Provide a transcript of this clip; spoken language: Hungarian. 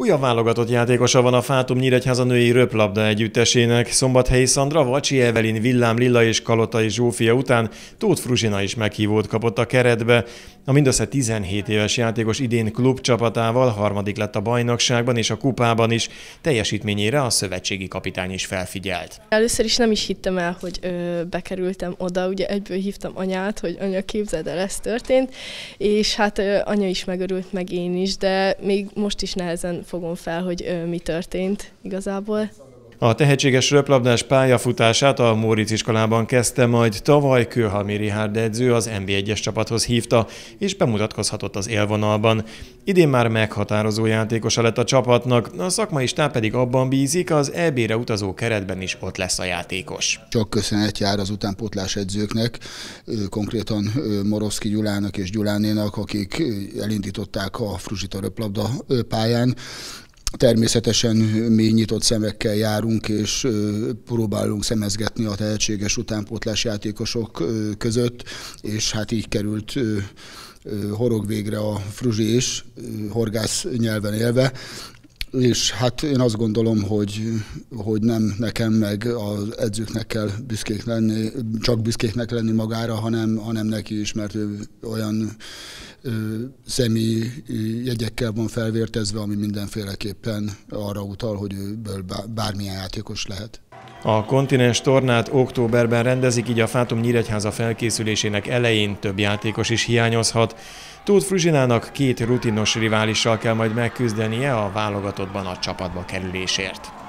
Újabb válogatott játékosa van a Fátum Nyíregyháza női röplabda együttesének. Szombathelyi Szandra, Vacsi Evelin, Villám Lilla és Kalotai Zsófia után Tóth Fruzsina is meghívót kapott a keretbe. A mindössze 17 éves játékos idén klubcsapatával harmadik lett a bajnokságban és a kupában is. Teljesítményére a szövetségi kapitány is felfigyelt. Először is nem is hittem el, hogy ö, bekerültem oda, ugye egyből hívtam anyát, hogy anya képzeld el, ez történt, és hát ö, anya is megörült, meg én is, de még most is nehezen fogom fel, hogy mi történt igazából. A tehetséges röplabdás pályafutását a Móricz iskolában kezdte, majd tavaly Kőhalmi Rihárd edző az NB1-es csapathoz hívta, és bemutatkozhatott az élvonalban. Idén már meghatározó játékosa lett a csapatnak, a szakmai stáb pedig abban bízik, az EB-re utazó keretben is ott lesz a játékos. Csak köszönet jár az utánpótlás edzőknek, konkrétan Moroszki Gyulának és Gyulánénak, akik elindították a Fruzsita röplabda pályán. Természetesen mi nyitott szemekkel járunk, és próbálunk szemezgetni a tehetséges utánpótlás játékosok között, és hát így került horog végre a fruzsi is, horgász nyelven élve, és hát én azt gondolom, hogy, hogy nem nekem meg az edzőknek kell büszkék lenni, csak büszkéknek lenni magára, hanem, hanem neki is, mert ő olyan személyi jegyekkel van felvértezve, ami mindenféleképpen arra utal, hogy őből bármilyen játékos lehet. A kontinens tornát októberben rendezik, így a Fátum Nyíregyháza felkészülésének elején több játékos is hiányozhat. Tóth Fruzsinának két rutinos riválissal kell majd megküzdenie a válogatottban a csapatba kerülésért.